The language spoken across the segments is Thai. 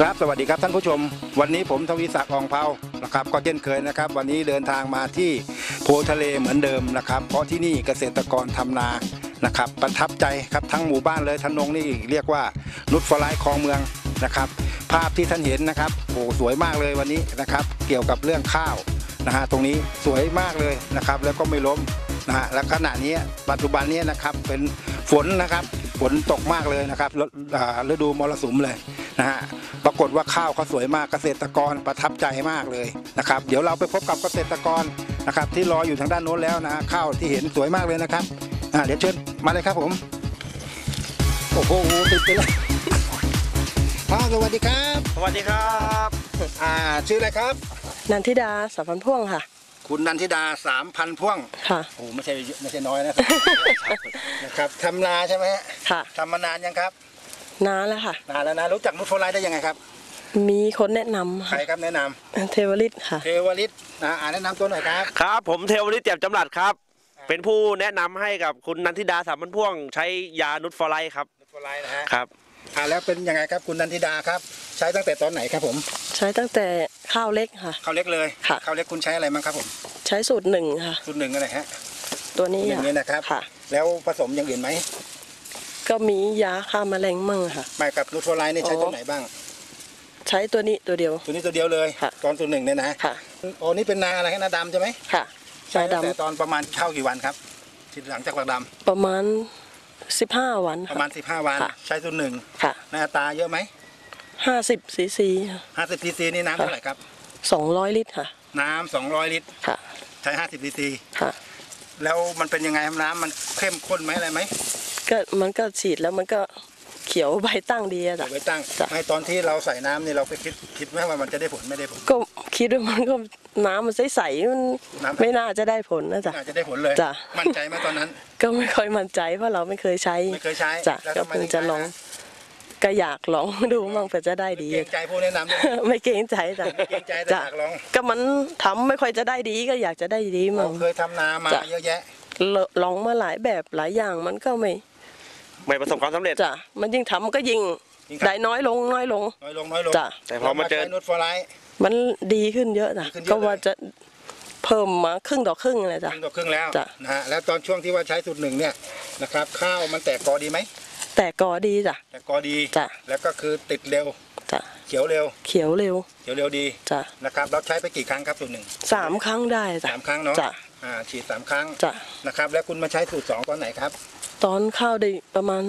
ครับสวัสดีครับท่านผู้ชม วันนี้ผมทวีศักดิ์อองเภานะครับก็เช่นเคยนะครับ วันนี้เดินทางมาที่โพทะเลเหมือนเดิมนะครับ เพราะที่นี่เกษตรกรทำนานะครับ ประทับใจครับทั้งหมู่บ้านเลยทนงนี่เรียกว่านุชฟลายคลองเมืองนะครับ ภาพที่ท่านเห็นนะครับโอ้สวยมากเลยวันนี้นะครับ เกี่ยวกับเรื่องข้าวนะฮะตรงนี้สวยมากเลยนะครับ แล้วก็ไม่ล้มนะฮะและขณะนี้ปัจจุบันนี้นะครับเป็นฝนนะครับฝนตกมากเลยนะครับฤดูมรสุมเลยนะฮะากฏว่าข้าวเขาสวยมากเกษตรกรประทับใจมากเลยนะครับ เดี๋ยวเราไปพบกับเกษตรกรนะครับ ที่รออยู่ทางด้านโน้นแล้วนะฮะข้าวที่เห็นสวยมากเลยนะครับอ่าเดี๋ยวเชิญมาเลยครับผมโอ้โหติดไปเลยพ่อสวัสดีครับสวัสดีครับอ่าชื่ออะไรครับ นันทิดาสัมพันธ์พ่วงค่ะ คุณนันทิดาสามพันพ่วงค่ะโอ้ไม่ใช่ไม่ใช่น้อยนะครับนะครับทำนาใช่ไหมฮะค่ะทำมานานยังครับ นานแล้วค่ะ นานแล้วนะรู้จักนุชโฟไลได้ยังไงครับ มีคนแนะนำใครค่ะครับแนะนำเทวริตค่ะ เทวลิตนะอ่าแนะนำตัวหน่อยครับ ครับ ผมเทวริตเจียมจำหลัดครับ เป็นผู้แนะนำให้กับคุณนันทิดาสามพันพ่วง ใช้ยานุชฟอร์ไลท์ครับนุชโฟไลนะฮะครับอ่าแล้วเป็นยังไงครับคุณนันทิดาครับ ใช้ตั้งแต่ตอนไหนครับผมใช้ตั้งแต่ข้าวเล็กค่ะข้าวเล็กเลยค่ะข้าวเล็กคุณใช้อะไรมั้งครับผมใช้สูตรหนึ่งค่ะสูตรหนึ่งอะไรฮะตัวนี้หนึ่งค่ะนี่นะครับ ค่ะ แล้วผสมอย่างอื่นไหม ก็มียาฆ่าแมลงมั่งค่ะ ไม่กับนูโทรไลน์นี่ใช้อ๋อตัวไหนบ้าง ใช้ตัวนี้ตัวเดียว ตัวนี้ตัวเดียวเลย ค่ะ ตอนสูตรหนึ่งเนี่ยนะค่ะโอ้นี่เป็นนาอะไรฮะนาดำใช่ไหมค่ะใช้นาตั้งแต่ดำตอนประมาณเข้ากี่วันครับที่หลังจากปักดประมาณสิบห้าวันำประค่ะมาณ15วันค่ะใช้สูตรหนึ่งค่ะในอัตราเยอะไหมห้าสิบซีซี50ซีซีนี่น้ำเท่าไหร่ครับสองร้อยลิตรค่ะ น้ำ200ลิตรค่ะ ใช้50ซีซีค่ะ แล้วมันเป็นยังไงครับน้ำมันเข้มข้นไหมอะไรไหม ก็มันก็ฉีดแล้วมันก็เขียวใบตั้งดีอะจ้ะเดี๋ยวใบตั้งจ้ะ ไม่ตอนที่เราใส่น้ำนี่เราไปคิดคิดไหมว่ามันจะได้ผลไม่ได้ผล ก็คิดว่ามันก็น้ำมันใสๆมันน้ำ ไม่น่าจะได้ผลนะจ๊ะ อาจจะได้ผลเลยจ้ะ มั่นใจไหมตอนนั้น ก็ไม่ค่อยมั่นใจเพราะเราไม่เคยใช้ไม่เคยใช้จ้ะแล้วก็ทำไมเพิ่งถึงจะใช้ลองนะ ก็อยากลองดูมั่งเผื่อจะได้ดี เกรงใจผู้แนะนำด้วย ไม่เกรงใจจ้ะไม่เกรงใจแต่จ้ะอยากลอง ก็มันทำไม่ค่อยจะได้ดีก็อยากจะได้ดีมั่ง เคยทำนามาจ้ะ เยอะแยะลลองมาหลายแบบหลายอย่างมันก็ไม่ ไม่ประสบความสำเร็จ จ้ะมันยิ่งทำมันก็ยิ่งยิ่งทำ ได้น้อยลงน้อยลง น้อยลงน้อยลงจ้ะ แต่พอมาเจอใช้นุชฟอร์ไลท์ มันดีขึ้นเยอะนะดีขึ้นเยอะ ก็ว่าจะเพิ่มมาครึ่งต่อครึ่งเลยจ้ะครึ่งต่อครึ่งแล้วจ้ะ นะฮะแล้วตอนช่วงที่ว่าใช้สูตรหนึ่งเนี่ยนะครับข้าวมันแตกกอดีไหมแต่กอดีจ้ะ แตกกอดี จ้ะ แล้วก็คือติดเร็วจ้ะเขียวเร็วเขียวเร็วเขียวเร็วดีจ้ะนะครับเราใช้ไปกี่ครั้งครับสูตรหนึ่งสามครั้งได้จ้ะสามครั้งเนาะจ้ะอ่าฉีดสามครั้งจ้ะนะครับแล้วคุณมาใช้สูตรสองตอนไหนครับ ตอนข้าวได้ประมาณ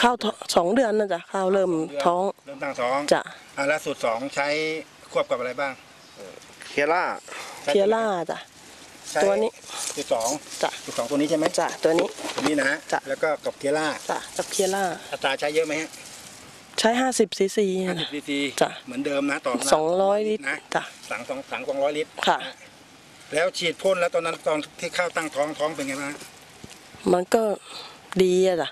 ข้าวท้องสองเดือนนะจ๊ะข้าวเริ่มเดืนท้องเริ่มตั้งท้องจ้ะอ่าแล้วสูตรสองใช้ควบกับอะไรบ้างเคียร่าใช้เคียร่าจ้ะใช้ตัวนี้สูตรสองจ้ะสูตรสองตัวนี้ใช่ไหมจ้ะตัวนี้ตัวนี้นะฮะจ้ะแล้วก็กับเกียร่าจ้ะกับเคียร่าอัตราใช้เยอะไหมฮะใช้ห้าสิบซีซีห้าสิบซีซีจ้ะเหมือนเดิมนะต่อสองร้อยลิตรนะจ้ะสังสองสังสองร้อยลิตรค่ะนแล้วฉีดพ่นแล้วตอนนั้นตอนที่ข้าวตั้งท้องท้องเป็นไงบ้างมันก็ ดีอะจ้ะ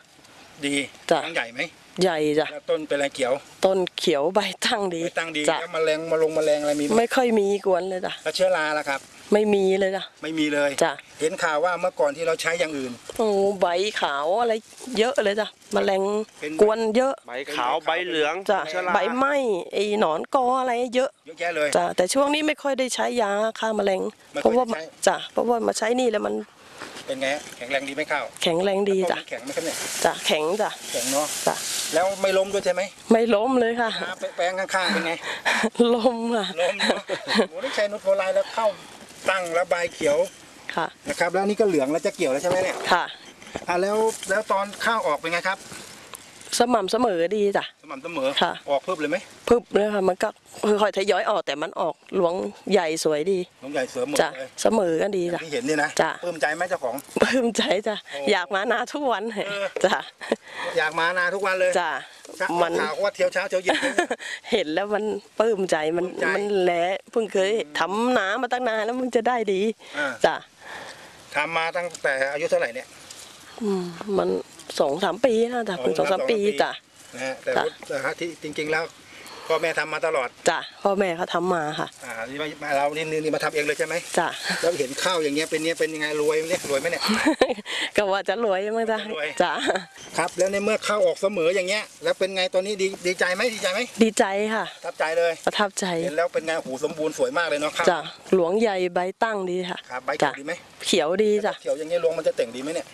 ดีจ้ะท้องใหญ่ไหมใหญ่จ้ะ แล้วต้นเป็นอะไรเขียวต้นเขียวใบตั้งดีไม่ตั้งดีจ้ะ แล้วแมลงมาลงแมลงอะไรมีไหมไม่ค่อยมีกวนเลยจ้ะ แล้วเชื้อราล่ะครับ ไม่มีเลยจ้ะ ไม่มีเลย จ้ะ เห็นข่าวว่าเมื่อก่อนที่เราใช้อย่างอื่น โอ้ใบขาวอะไรเยอะเลยจ้ะแมลงเป็นกวนเยอะใบขาวใบเหลืองจ้ะเชื้อราใบไหม้ไอ้หนอนกออะไรเยอะเยอะแยะเลย จ้ะแต่ช่วงนี้ไม่ค่อยได้ใช้ยาฆ่าแมลง ไม่เพราะว่าค่อยได้ใช้ จ้ะเพราะว่ามาใช้นี่แล้วมัน เป็นไงฮะแข็งแรงดีไหมข้าวแข็งแรงดีจ้ะต้นมันแข็งไหมครับเนี่ยจ้ะแข็งจ้ะแข็งเนาะจ้ะแล้วไม่ล้มด้วยใช่ไหมไม่ล้มเลยค่ะน้ำแปลงข้างๆเป็นไง ล้มค่ะล้มเนาะโอ้ได้ใช้นุชโฟไลน์แล้วเข้าตั้งแล้วใบเขียวค่ะนะครับ แล้วนี่ก็เหลืองแล้วจะเกี่ยวแล้วใช่ไหมเนี่ยค่ะ อะแล้วแล้วตอนข้าวออกเป็นไงครับ สม่ำเสมอดีจ้ะ สม่ำเสมอ ค่ะ ออกเพิ่มเลยไหมพึบเลยค่ะมันก็ค่อยๆทยอยออกแต่มันออกหลวงใหญ่สวยดีน้องใหญ่เสริมหมดจ้ะเลยเสมอกันดีอย่างจ้ะ ที่เห็นนี่นะจ้ะปลื้มใจไหมเจ้าของ ปลื้มใจจ้ะโอ้อยากมานาทุกวันเออ จ้ะอยากมานาทุกวันเลยจ้ะชักมัน ข่าวว่าเที่ยวเช้าเที่ยวเย็นเลยเห็นแล้วมันปลื้มใจมันปลื้มใจมันแหละเพิ่งเคยทำนามาตั้งนานแล้วมันจะได้ดีอ่า จ้ะทำมาตั้งแต่อายุเท่าไหร่เนี่ยอืมมัน สองสามปีนะจ้ะอ๋อเพิ่งสองสามสองสามปีปีจ้ะ นะฮะแต่จ้ะ ว่าแต่ว่าที่จริงๆแล้ว พ่อแม่ทำมาตลอดจ้ะพ่อแม่เขาทำมาค่ะอ่านี่มามาเรานี่นี่นี่มาทำเองเลยใช่ไหมจ้ะแล้วเห็นข้าวอย่างเงี้ยเป็นเนี้ยเป็นยังไงรวยไหมเนี่ยรวยไหมเนี่ยก็ว่าจะรวยมั้งจ้ะรวยจ้ะครับแล้วในเมื่อเข้าออกเสมออย่างเงี้ย แล้วเป็นไงตอนนี้ดีดีใจไหมดีใจไหมดีใจค่ะประทับใจเลยประทับใจเห็นแล้วเป็นไงหูสมบูรณ์สวยมากเลยเนาะครับจ้ะหลวงใหญ่ใบตั้งดีค่ะครับใบเขีจ้ะยวดีไหมเขียวดีจ้ะเขียวอย่างเงี้ยลงมันจะเต่งดีไหมเนี่ย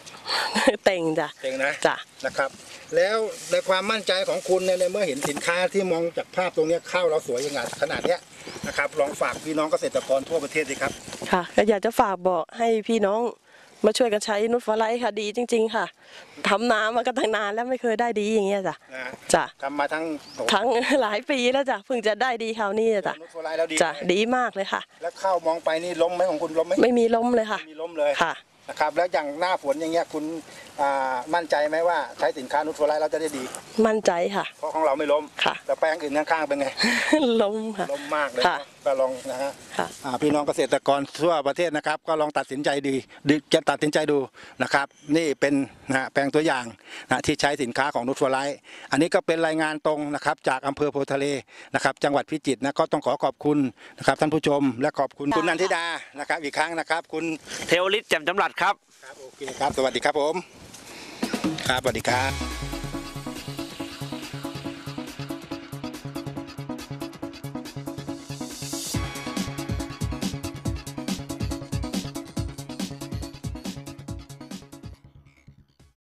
เต่งจ้ะเต่งนะจ้ะนะครับ แล้วในความมั่นใจของคุณเนี่ยในเมื่อเห็นสินค้าที่มองจากภาพตรงเนี้ยข้าวเราสวยอย่างขนาดเนี้ยนะครับลองฝากพี่น้องเกษตรกรทั่วประเทศดีครับค่ะก็อยากจะฝากบอกให้พี่น้องมาช่วยกันใช้นุชฟลายค่ะดีจริง ๆ ค่ะทำนามากันตั้งนานแล้วไม่เคยได้ดีอย่างเงี้ยจ้ะนะจ้ะทำมาทั้งโอ้โหทั้งหลายปีแล้วจ้ะเพิ่งจะได้ดีคราวนี้จ้ะนุชโฟไลท์แล้วดีจ้ะดีมากเลยค่ะ แล้วข้าวมองไปนี่ล้มไหมของคุณล้มไหมไม่มีล้มเลยค่ะไม่มีล้มเลยค่ะนะครับแล้วอย่างหน้าฝนอย่างเงี้ยคุณ อ่ามั่นใจไหมว่าใช้สินค้านุชโฟไลท์เราจะได้ดี มั่นใจค่ะ เพราะของเราไม่ล้ม ค่ะ แต่แปลงอื่นข้างๆเป็นไง ล้มค่ะ ล้มมากเลยค่ะก็ลองนะฮะค่ะ อ่าพี่น้องเกษตรกรทั่วประเทศนะครับ ก็ลองตัดสินใจดีดีจะตัดสินใจดูนะครับ นี่เป็นนะฮะแปลงตัวอย่างนะที่ใช้สินค้าของนุชฟลายอันนี้ก็เป็นรายงานตรงนะครับจากอำเภอโพธิ์ทะเลนะครับ จังหวัดพิจิตรนะก็ต้องขอขอบคุณนะครับท่านผู้ชม และขอบคุณคุณนันทิดานะครับ อีกครั้งนะครับ คุณเทวลิตแจ่มจำรัดครับ ครับโอเคครับ สวัสดีครับผม ครับสวัสดีครับ